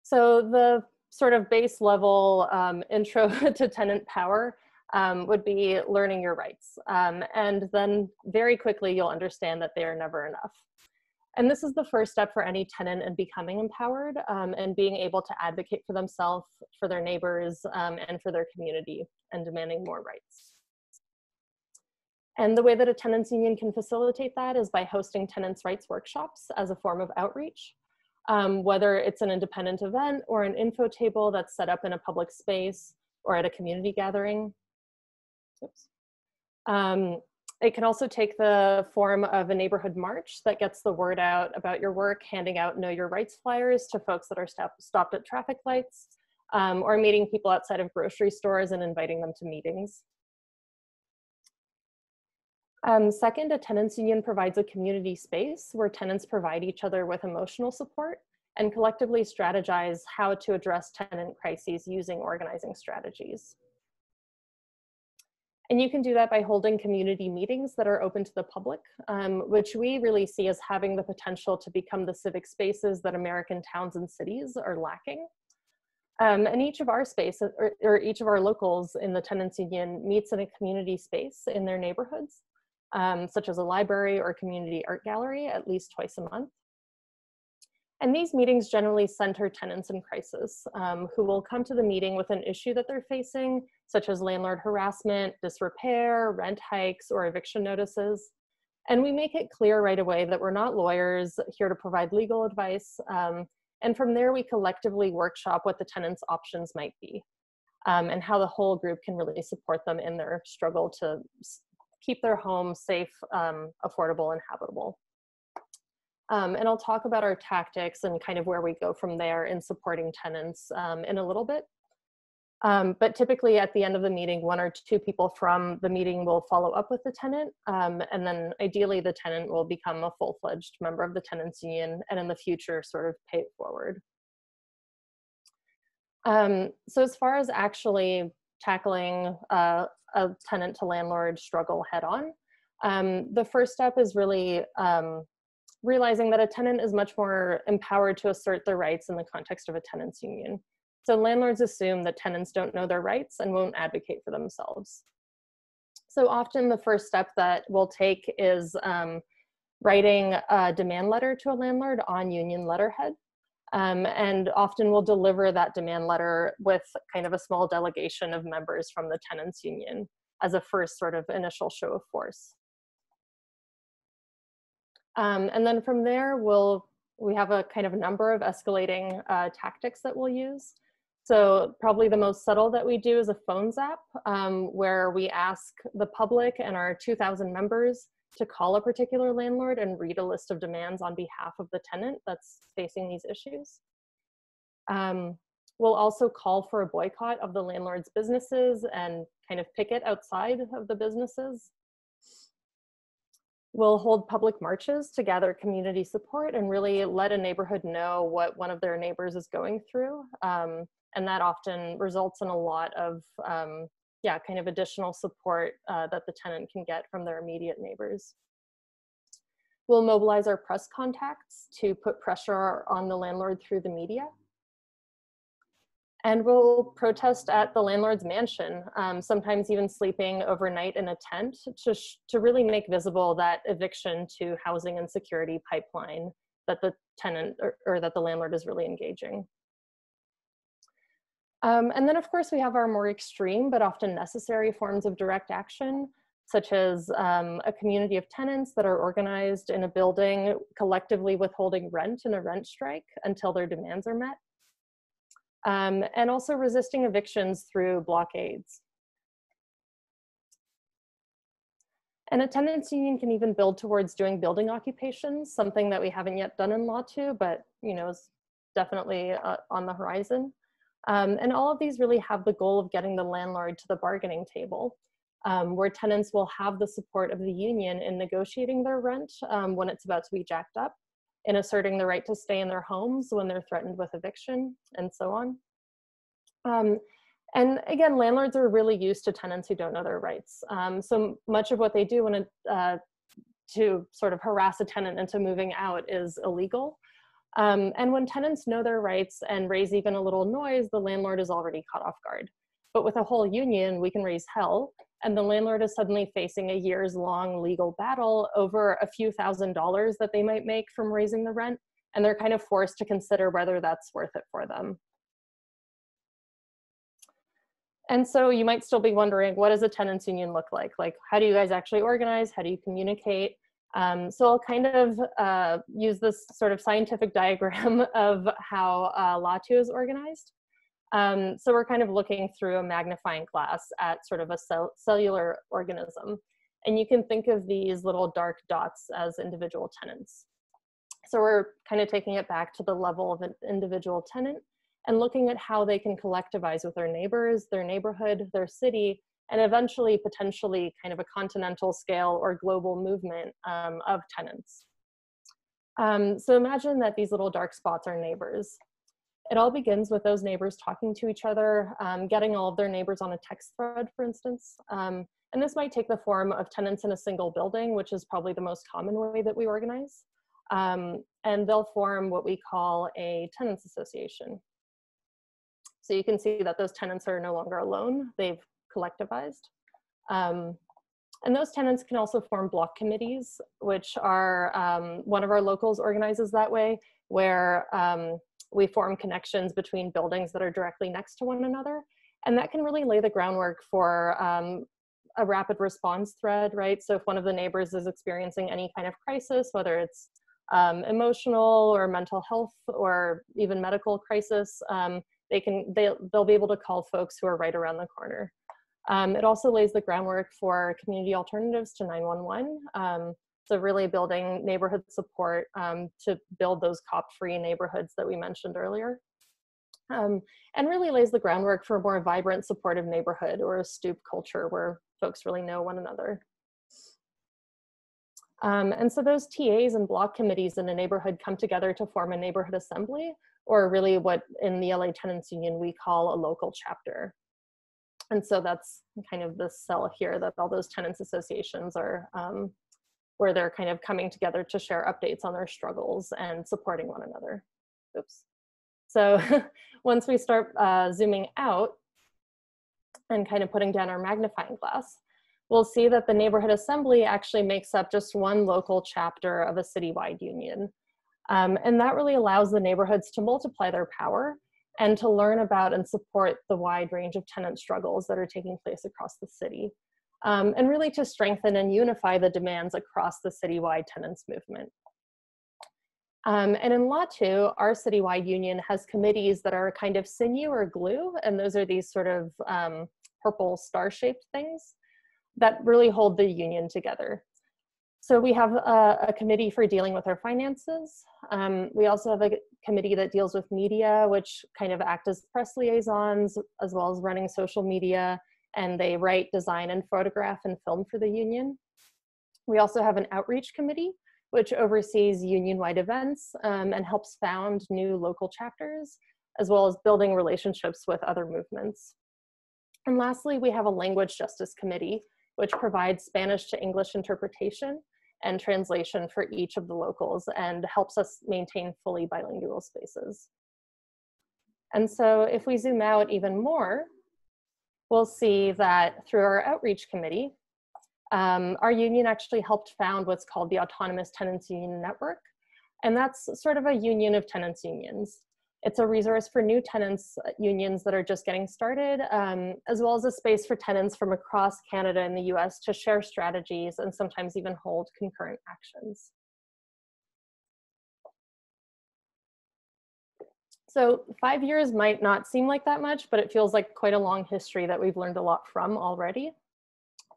So the sort of base level um, intro [LAUGHS] to tenant power um, would be learning your rights. Um, and then very quickly you'll understand that they are never enough. And this is the first step for any tenant in becoming empowered um, and being able to advocate for themselves, for their neighbors, um, and for their community and demanding more rights. And the way that a tenants union can facilitate that is by hosting tenants' rights workshops as a form of outreach um, whether it's an independent event or an info table that's set up in a public space, or at a community gathering. Oops. Um, it can also take the form of a neighborhood march that gets the word out about your work, handing out Know Your Rights flyers to folks that are stop stopped at traffic lights, um, or meeting people outside of grocery stores and inviting them to meetings. Um, second, a tenants union provides a community space where tenants provide each other with emotional support and collectively strategize how to address tenant crises using organizing strategies. And you can do that by holding community meetings that are open to the public, um, which we really see as having the potential to become the civic spaces that American towns and cities are lacking. Um, and each of our space, or, or, each of our locals in the tenants union meets in a community space in their neighborhoods, um, such as a library or community art gallery at least twice a month. And these meetings generally center tenants in crisis um, who will come to the meeting with an issue that they're facing, such as landlord harassment, disrepair, rent hikes, or eviction notices. And we make it clear right away that we're not lawyers here to provide legal advice. Um, and from there, we collectively workshop what the tenant's options might be um, and how the whole group can really support them in their struggle to keep their home safe, um, affordable, and habitable. Um, and I'll talk about our tactics and kind of where we go from there in supporting tenants um, in a little bit. Um, but typically at the end of the meeting, one or two people from the meeting will follow up with the tenant. Um, and then ideally the tenant will become a full-fledged member of the tenants union and in the future sort of pay it forward. Um, so as far as actually tackling uh, a tenant to landlord struggle head on, um, the first step is really um, realizing that a tenant is much more empowered to assert their rights in the context of a tenants union. So landlords assume that tenants don't know their rights and won't advocate for themselves. So often the first step that we'll take is um, writing a demand letter to a landlord on union letterhead. Um, and often we'll deliver that demand letter with kind of a small delegation of members from the tenants union as a first sort of initial show of force. Um, and then from there, we'll, we have a kind of number of escalating uh, tactics that we'll use. So probably the most subtle that we do is a phone zap, um, where we ask the public and our 2,000 members to call a particular landlord and read a list of demands on behalf of the tenant that's facing these issues. Um, we'll also call for a boycott of the landlord's businesses and kind of picket outside of the businesses We'll hold public marches to gather community support and really let a neighborhood know what one of their neighbors is going through. Um, and that often results in a lot of, um, yeah, kind of additional support uh, that the tenant can get from their immediate neighbors. We'll mobilize our press contacts to put pressure on the landlord through the media and we'll protest at the landlord's mansion, um, sometimes even sleeping overnight in a tent to, to really make visible that eviction to housing and security pipeline that the tenant or, or that the landlord is really engaging. Um, and then of course we have our more extreme but often necessary forms of direct action, such as um, a community of tenants that are organized in a building collectively withholding rent in a rent strike until their demands are met um, and also resisting evictions through blockades. And a tenants union can even build towards doing building occupations, something that we haven't yet done in LATU, but you know is definitely uh, on the horizon. Um, and all of these really have the goal of getting the landlord to the bargaining table, um, where tenants will have the support of the union in negotiating their rent um, when it's about to be jacked up, in asserting the right to stay in their homes when they're threatened with eviction, and so on. Um, and again, landlords are really used to tenants who don't know their rights. Um, so much of what they do when uh, to sort of harass a tenant into moving out is illegal. Um, and when tenants know their rights and raise even a little noise, the landlord is already caught off guard. But with a whole union, we can raise hell, and the landlord is suddenly facing a years long legal battle over a few thousand dollars that they might make from raising the rent, and they're kind of forced to consider whether that's worth it for them. And so you might still be wondering, what does a tenants union look like? Like, how do you guys actually organize? How do you communicate? Um, so I'll kind of uh, use this sort of scientific [LAUGHS] diagram of how uh, Law 2 is organized. Um, so we're kind of looking through a magnifying glass at sort of a cell cellular organism. And you can think of these little dark dots as individual tenants. So we're kind of taking it back to the level of an individual tenant and looking at how they can collectivize with their neighbors, their neighborhood, their city, and eventually potentially kind of a continental scale or global movement um, of tenants. Um, so imagine that these little dark spots are neighbors. It all begins with those neighbors talking to each other, um, getting all of their neighbors on a text thread, for instance. Um, and this might take the form of tenants in a single building, which is probably the most common way that we organize. Um, and they'll form what we call a tenants association. So you can see that those tenants are no longer alone, they've collectivized. Um, and those tenants can also form block committees, which are um, one of our locals organizes that way, where um, we form connections between buildings that are directly next to one another. And that can really lay the groundwork for um, a rapid response thread, right? So if one of the neighbors is experiencing any kind of crisis, whether it's um, emotional or mental health or even medical crisis, um, they can they'll, they'll be able to call folks who are right around the corner. Um, it also lays the groundwork for community alternatives to 911. Um, so really building neighborhood support um, to build those cop-free neighborhoods that we mentioned earlier. Um, and really lays the groundwork for a more vibrant, supportive neighborhood or a stoop culture where folks really know one another. Um, and so those TAs and block committees in a neighborhood come together to form a neighborhood assembly, or really what in the LA Tenants Union we call a local chapter. And so that's kind of the cell here that all those tenants associations are, um, where they're kind of coming together to share updates on their struggles and supporting one another. Oops. So [LAUGHS] once we start uh, zooming out and kind of putting down our magnifying glass, we'll see that the neighborhood assembly actually makes up just one local chapter of a citywide union. Um, and that really allows the neighborhoods to multiply their power and to learn about and support the wide range of tenant struggles that are taking place across the city. Um, and really to strengthen and unify the demands across the citywide tenants movement. Um, and in LATU, our citywide union has committees that are a kind of sinew or glue, and those are these sort of um, purple star-shaped things that really hold the union together. So we have a, a, committee for dealing with our finances. Um, we also have a committee that deals with media, which kind of act as press liaisons, as well as running social media, and they write, design, and photograph and film for the union. We also have an outreach committee, which oversees union-wide events um, and helps found new local chapters, as well as building relationships with other movements. And lastly, we have a language justice committee, which provides Spanish to English interpretation and translation for each of the locals and helps us maintain fully bilingual spaces. And so if we zoom out even more, we'll see that through our outreach committee, um, our union actually helped found what's called the Autonomous Tenants Union Network. And that's sort of a union of tenants unions. It's a resource for new tenants uh, unions that are just getting started, um, as well as a space for tenants from across Canada and the US to share strategies and sometimes even hold concurrent actions. So five years might not seem like that much, but it feels like quite a long history that we've learned a lot from already.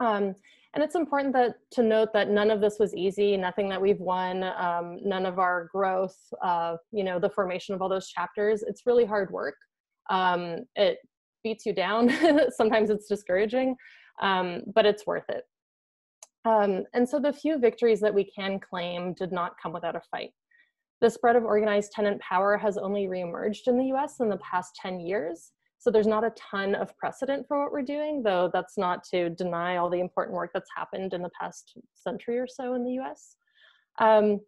Um, and it's important that to note that none of this was easy, nothing that we've won, um, none of our growth, uh, you know, the formation of all those chapters, it's really hard work. Um, it beats you down. [LAUGHS] Sometimes it's discouraging, um, but it's worth it. Um, and so the few victories that we can claim did not come without a fight. The spread of organized tenant power has only reemerged in the US in the past 10 years. So there's not a ton of precedent for what we're doing, though that's not to deny all the important work that's happened in the past century or so in the US. Um,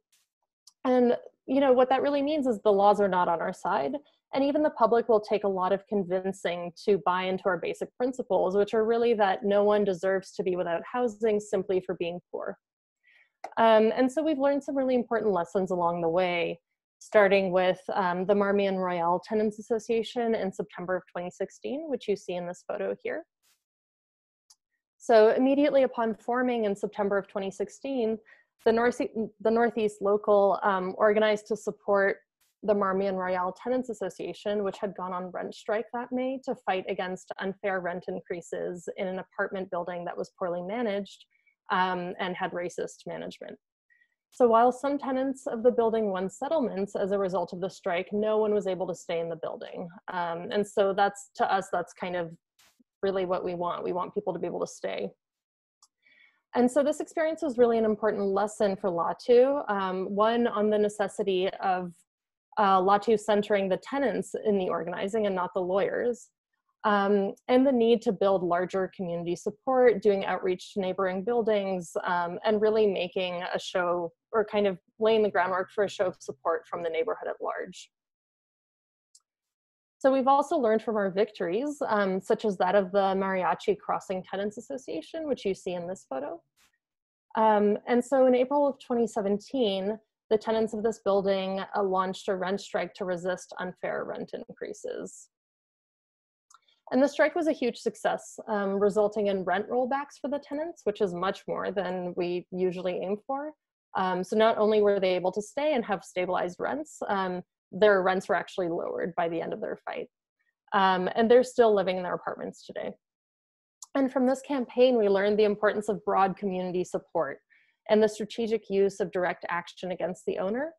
and you know what that really means is the laws are not on our side. And even the public will take a lot of convincing to buy into our basic principles, which are really that no one deserves to be without housing simply for being poor. Um, and so we've learned some really important lessons along the way starting with um, the Marmion Royale Tenants Association in September of 2016, which you see in this photo here. So immediately upon forming in September of 2016, the, North, the Northeast Local um, organized to support the Marmion Royale Tenants Association, which had gone on rent strike that May to fight against unfair rent increases in an apartment building that was poorly managed um, and had racist management. So while some tenants of the building won settlements as a result of the strike, no one was able to stay in the building. Um, and so that's, to us, that's kind of really what we want. We want people to be able to stay. And so this experience was really an important lesson for LATU. Um, one on the necessity of uh, LATU centering the tenants in the organizing and not the lawyers. Um, and the need to build larger community support, doing outreach to neighboring buildings, um, and really making a show or kind of laying the groundwork for a show of support from the neighborhood at large. So we've also learned from our victories, um, such as that of the Mariachi Crossing Tenants Association, which you see in this photo. Um, and so in April of 2017, the tenants of this building uh, launched a rent strike to resist unfair rent increases. And the strike was a huge success, um, resulting in rent rollbacks for the tenants, which is much more than we usually aim for. Um, so not only were they able to stay and have stabilized rents, um, their rents were actually lowered by the end of their fight. Um, and they're still living in their apartments today. And from this campaign, we learned the importance of broad community support and the strategic use of direct action against the owner,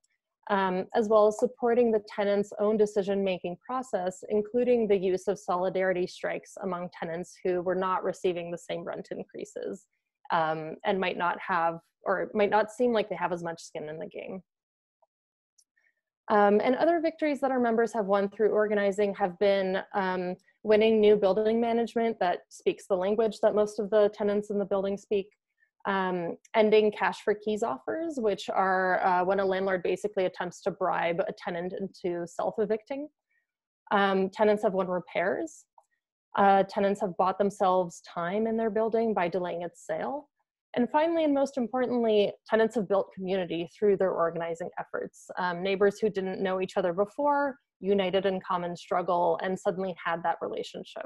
um, as well as supporting the tenant's own decision-making process, including the use of solidarity strikes among tenants who were not receiving the same rent increases um, and might not have, or might not seem like they have as much skin in the game. Um, and other victories that our members have won through organizing have been um, winning new building management that speaks the language that most of the tenants in the building speak, um, ending cash for keys offers, which are uh, when a landlord basically attempts to bribe a tenant into self-evicting. Um, tenants have won repairs. Uh, tenants have bought themselves time in their building by delaying its sale. And finally, and most importantly, tenants have built community through their organizing efforts. Um, neighbors who didn't know each other before, united in common struggle, and suddenly had that relationship.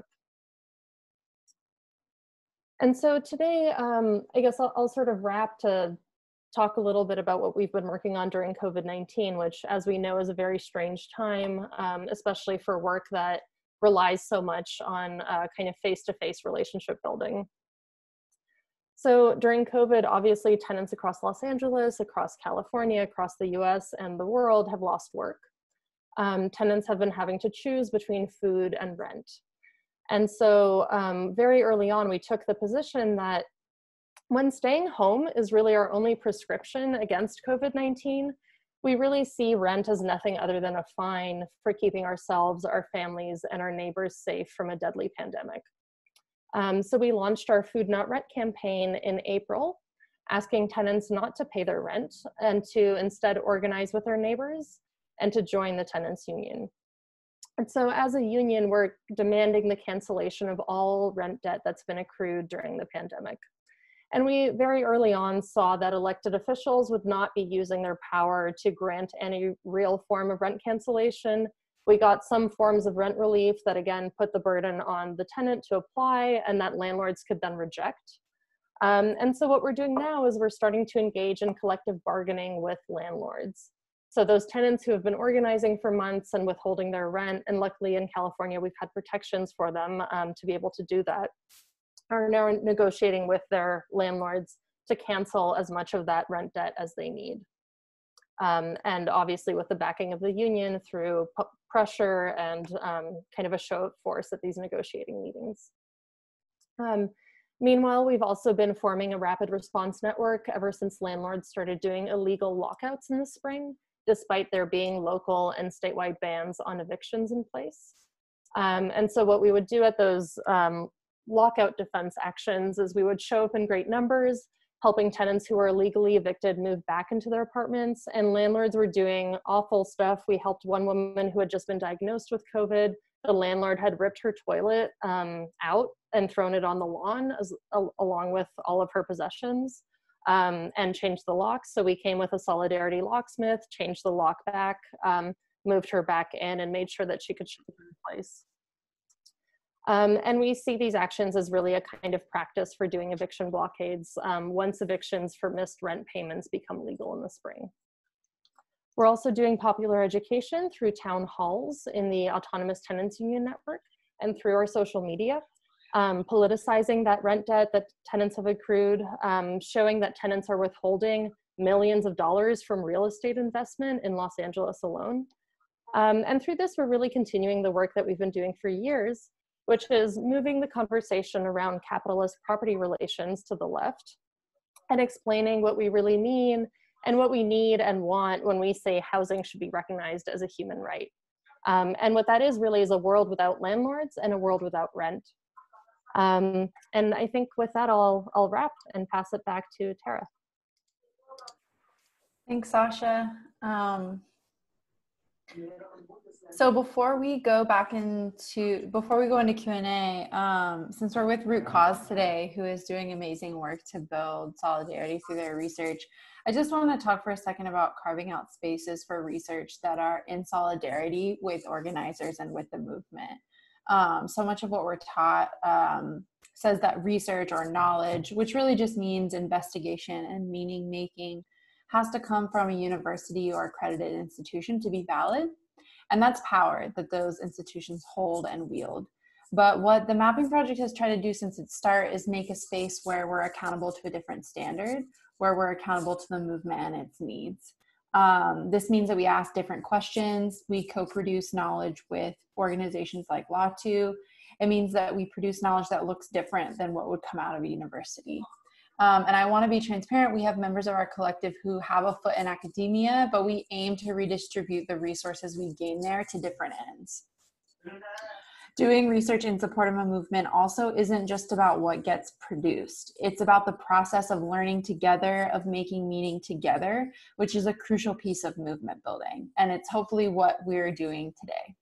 And so today, um, I guess I'll, I'll, sort of wrap to talk a little bit about what we've been working on during COVID-19, which as we know is a very strange time, um, especially for work that relies so much on uh, kind of face-to-face relationship building. So during COVID, obviously tenants across Los Angeles, across California, across the US and the world have lost work. Um, tenants have been having to choose between food and rent. And so um, very early on, we took the position that when staying home is really our only prescription against COVID-19, we really see rent as nothing other than a fine for keeping ourselves, our families, and our neighbors safe from a deadly pandemic. Um, so we launched our Food Not Rent campaign in April, asking tenants not to pay their rent and to instead organize with their neighbors and to join the tenants union. And so as a union, we're demanding the cancellation of all rent debt that's been accrued during the pandemic. And we very early on saw that elected officials would not be using their power to grant any real form of rent cancellation we got some forms of rent relief that again put the burden on the tenant to apply and that landlords could then reject. Um, and so what we're doing now is we're starting to engage in collective bargaining with landlords. So those tenants who have been organizing for months and withholding their rent, and luckily in California, we've had protections for them um, to be able to do that, are now negotiating with their landlords to cancel as much of that rent debt as they need. Um, and obviously with the backing of the union through pressure and um, kind of a show of force at these negotiating meetings. Um, meanwhile, we've also been forming a rapid response network ever since landlords started doing illegal lockouts in the spring, despite there being local and statewide bans on evictions in place. Um, and so what we would do at those um, lockout defense actions as we would show up in great numbers, helping tenants who were illegally evicted move back into their apartments and landlords were doing awful stuff. We helped one woman who had just been diagnosed with COVID. The landlord had ripped her toilet um, out and thrown it on the lawn as, along with all of her possessions um, and changed the locks. So we came with a solidarity locksmith, changed the lock back, um, moved her back in and made sure that she could shelter in place. Um, and we see these actions as really a kind of practice for doing eviction blockades um, once evictions for missed rent payments become legal in the spring. We're also doing popular education through town halls in the Autonomous Tenants Union Network and through our social media, um, politicizing that rent debt that tenants have accrued, um, showing that tenants are withholding millions of dollars from real estate investment in Los Angeles alone. Um, and through this, we're really continuing the work that we've been doing for years, which is moving the conversation around capitalist property relations to the left and explaining what we really mean and what we need and want when we say housing should be recognized as a human right. Um, and what that is really is a world without landlords and a world without rent. Um, and I think with that, I'll, I'll wrap and pass it back to Terra. Thanks, Sasha. Um, so before we go back into before we go into Q and A, um, since we're with Root Cause today, who is doing amazing work to build solidarity through their research, I just want to talk for a second about carving out spaces for research that are in solidarity with organizers and with the movement. Um, so much of what we're taught um, says that research or knowledge, which really just means investigation and meaning making, has to come from a university or accredited institution to be valid. And that's power that those institutions hold and wield. But what the mapping project has tried to do since its start is make a space where we're accountable to a different standard, where we're accountable to the movement and its needs. Um, this means that we ask different questions. We co produce knowledge with organizations like LATU. It means that we produce knowledge that looks different than what would come out of a university. Um, and I want to be transparent. We have members of our collective who have a foot in academia, but we aim to redistribute the resources we gain there to different ends. Doing research in support of a movement also isn't just about what gets produced. It's about the process of learning together, of making meaning together, which is a crucial piece of movement building. And it's hopefully what we're doing today.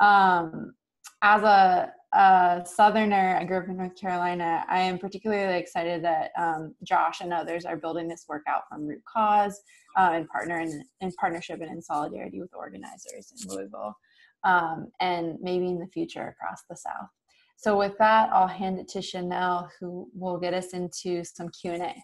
Um, as a, a, southerner i grew up in north carolina. I am particularly excited that um, josh and others are building this work out from root cause uh, in partner in, in partnership and in solidarity with organizers in louisville um, and maybe in the future across the south. So with that i'll hand it to chanel who will get us into some q&a